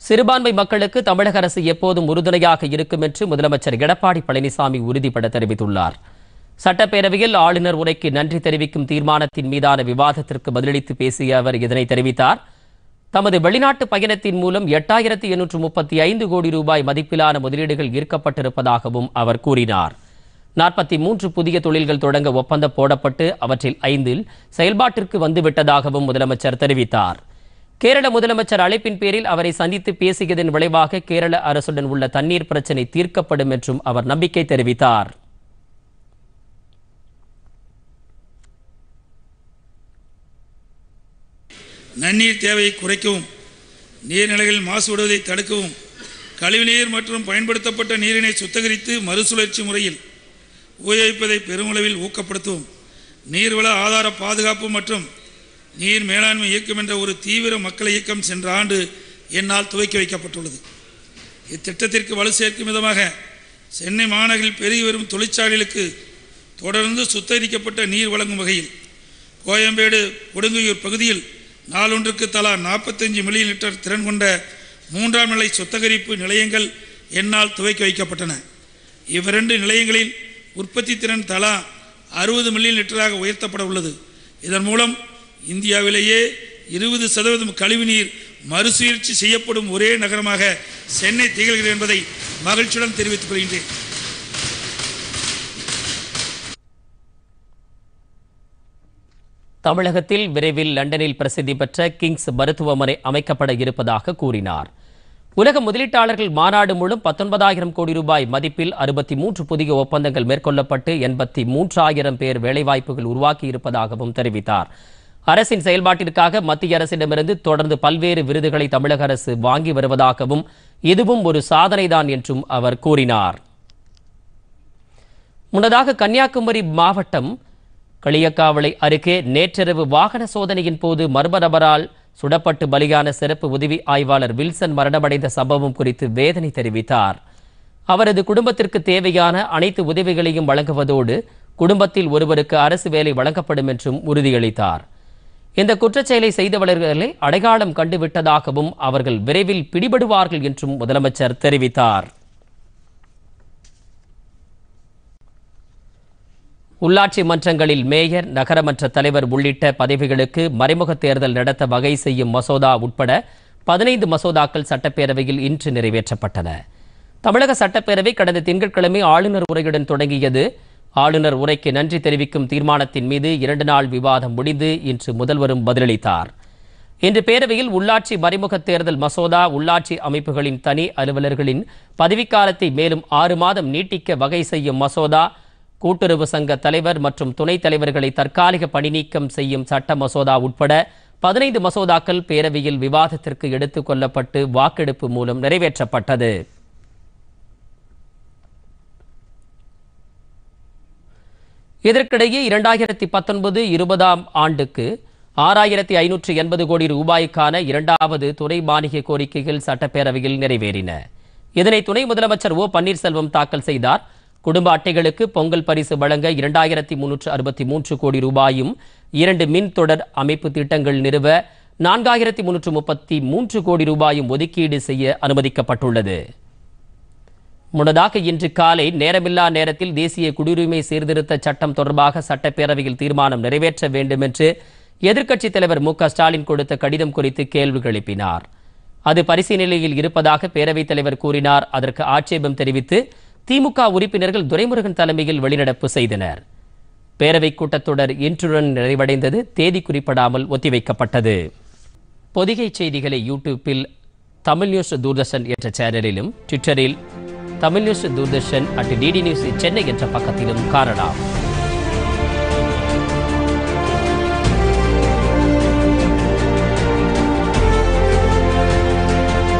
சிறுபான்மை மக்களுக்கு தமிழக அரசு எப்போதும் உறுதுணையாக இருக்கும் என்று முதலமைச்சர் எடப்பாடி பழனிசாமி உறுதிபட தெரிவித்துள்ளார். சட்டப்பேரவையில் ஆளுநர் உரைக்கு நன்றி தெரிவிக்கும் தீர்மானத்தின் மீதான விவாதத்திற்கு பதிலளித்து பேசிய அவர் இதனை தெரிவித்தார். தமது வெளிநாட்டு பயணத்தின் மூலம் எட்டாயிரத்தி எண்ணூற்று முப்பத்தி ஐந்து கோடி ரூபாய் மதிப்பிலான முதலீடுகள் ஈர்க்கப்பட்டிருப்பதாகவும் அவர் கூறினார். நாற்பத்தி மூன்று புதிய தொழில்கள் தொடங்க ஒப்பந்தம் போடப்பட்டு அவற்றில் ஐந்தில் செயல்பாட்டிற்கு வந்துவிட்டதாகவும் முதலமைச்சர் தெரிவித்தார். கேரள முதலமைச்சர் அழைப்பின் பேரில் அவரை சந்தித்து பேசியதன் விளைவாக கேரள அரசுடன் உள்ள தண்ணீர் பிரச்சினை தீர்க்கப்படும் என்றும் அவர் நம்பிக்கை தெரிவித்தார். நன்னீர் தேவையை குறைக்கவும் நீர்நிலைகள் மாசுபடுவதை தடுக்கவும் கழிவுநீர் மற்றும் பயன்படுத்தப்பட்ட நீரினை சுத்திகரித்து மறுசுழற்சி முறையில் உபயோகிப்பதை பெருமளவில் ஊக்கப்படுத்தவும் நீர்வள ஆதார பாதுகாப்பு மற்றும் நீர் மேலாண்மை இயக்கம் என்ற ஒரு தீவிர மக்கள் இயக்கம் சென்ற ஆண்டு என்னால் துவக்கி வைக்கப்பட்டுள்ளது. இத்திட்டத்திற்கு வலு சேர்க்கும் விதமாக சென்னை மாநகரில் பெருகி வரும் தொழிற்சாலைகளுக்கு தொடர்ந்து சுத்தரிக்கப்பட்ட நீர் வழங்கும் வகையில் கோயம்பேடு கொடுங்கையூர் பகுதியில் நாளொன்றுக்கு தலா நாற்பத்தஞ்சு மில்லியன் லிட்டர் திறன் கொண்ட மூன்றாம் நிலை சுத்தகரிப்பு நிலையங்கள் என்னால் துவக்கி வைக்கப்பட்டன. இவ்விரண்டு நிலையங்களில் உற்பத்தி திறன் தலா அறுபது மில்லியன் லிட்டராக உயர்த்தப்பட உள்ளது. இதன் மூலம் இந்தியாவிலேயே இருபது சதவீதம் கழிவுநீர் மறுசுழற்சி செய்யப்படும் ஒரே நகரமாக சென்னை திகழ்கிறது என்பதை மகிழ்ச்சியுடன் தெரிவித்துக் கொள்கின்றேன். தமிழகத்தில் விரைவில் லண்டனில் பிரசித்தி பெற்ற கிங்ஸ் மருத்துவமனை அமைக்கப்பட இருப்பதாக கூறினார். உலக முதலீட்டாளர்கள் மாநாடு மூலம் பத்தொன்பதாயிரம் கோடி ரூபாய் மதிப்பில் அறுபத்தி மூன்று புதிய ஒப்பந்தங்கள் மேற்கொள்ளப்பட்டு எண்பத்தி மூன்றாயிரம் பேர் வேலைவாய்ப்புகள் உருவாக்கி இருப்பதாகவும் தெரிவித்தார். அரசின் செயல்பாட்டிற்காக மத்திய அரசிடமிருந்து தொடர்ந்து பல்வேறு விருதுகளை தமிழக அரசு வாங்கி வருவதாகவும் இதுவும் ஒரு சாதனைதான் என்றும் அவர் கூறினார். முன்னதாக கன்னியாகுமரி மாவட்டம் களியக்காவளை அருகே நேற்றிரவு வாகன சோதனையின் போது மர்ம நபரால் சுடப்பட்டு பலியான சிறப்பு உதவி ஆய்வாளர் வில்சன் மரணமடைந்த சம்பவம் குறித்து வேதனை தெரிவித்தார். அவரது குடும்பத்திற்கு தேவையான அனைத்து உதவிகளையும் வழங்குவதோடு குடும்பத்தில் ஒருவருக்கு அரசு வேலை வழங்கப்படும் என்றும் உறுதியளித்தார். இந்த குற்றச்செயலை செய்தவர்களை அடையாளம் கண்டுவிட்டதாகவும் அவர்கள் விரைவில் பிடிபடுவார்கள் என்றும் முதலமைச்சர் தெரிவித்தார். உள்ளாட்சி மன்றங்களில் மேயர் நகரமன்ற தலைவர் உள்ளிட்ட பதவிகளுக்கு மறைமுக தேர்தல் நடத்த வகை செய்யும் மசோதா உட்பட பதினைந்து மசோதாக்கள் சட்டப்பேரவையில் இன்று நிறைவேற்றப்பட்டன. தமிழக சட்டப்பேரவை கடந்த திங்கட்கிழமை ஆளுநர் உரையுடன் தொடங்கியது ஆளுநர் உரைக்கு நன்றி தெரிவிக்கும் தீர்மானத்தின் மீது இரண்டு நாள் விவாதம் முடிந்து இன்று முதல்வரும் பதிலளித்தார். இன்று பேரவையில் உள்ளாட்சி மறைமுக தேர்தல் மசோதா உள்ளாட்சி அமைப்புகளின் தனி அலுவலர்களின் பதவிக்காலத்தை மேலும் ஆறு மாதம் நீட்டிக்க வகை செய்யும் மசோதா கூட்டுறவு சங்க தலைவர் மற்றும் துணைத் தலைவர்களை தற்காலிக பணிநீக்கம் செய்யும் சட்ட மசோதா உட்பட பதினைந்து மசோதாக்கள் பேரவையில் விவாதத்திற்கு எடுத்துக் கொள்ளப்பட்டு வாக்கெடுப்பு மூலம் நிறைவேற்றப்பட்டது. இதற்கிடையே இரண்டாயிரத்தி பத்தொன்பது இருபதாம் ஆண்டுக்கு ஆறாயிரத்தி ஐநூற்று எண்பது கோடி ரூபாய்க்கான இரண்டாவது துணை மானிய கோரிக்கைகள் சட்டப்பேரவையில் நிறைவேறின. இதனை துணை முதலமைச்சர் ஓ பன்னீர்செல்வம் தாக்கல் செய்தார். குடும்ப அட்டைகளுக்கு பொங்கல் பரிசு வழங்க இரண்டாயிரத்தி முன்னூற்று அறுபத்தி மூன்று கோடி ரூபாயும் இரண்டு மின் தொடர் அமைப்பு திட்டங்கள் நிறுவ நான்காயிரத்தி முன்னூற்று முப்பத்தி மூன்று கோடி ரூபாயும் ஒதுக்கீடு செய்ய அனுமதிக்கப்பட்டுள்ளது. முன்னதாக இன்று காலை நேரமில்லா நேரத்தில் தேசிய குடியுரிமை சீர்திருத்த சட்டம் தொடர்பாக சட்டப்பேரவையில் தீர்மானம் நிறைவேற்ற வேண்டும் என்று எதிர்க்கட்சித் தலைவர் மு க ஸ்டாலின் கொடுத்த கடிதம் குறித்து கேள்வி எழுப்பினார். அது பரிசீலனையில் இருப்பதாக பேரவைத் தலைவர் கூறினார். அதற்கு ஆட்சேபம் தெரிவித்து திமுக உறுப்பினர்கள் துரைமுருகன் தலைமையில் வெளிநடப்பு செய்தனர். பேரவைக் கூட்டத்தொடர் இன்றுடன் நிறைவடைந்தது. தேதி குறிப்பிடாமல் ஒத்திவைக்கப்பட்டது. பொதிகை செய்திகளை யூடியூப்பில் தமிழ் நியூஸ் தூர்தர்ஷன் என்ற சேனலிலும் ட்விட்டரில் Tamil news Doordarshan at DD news Chennai என்ற பக்கத்திலும் காணலாம்.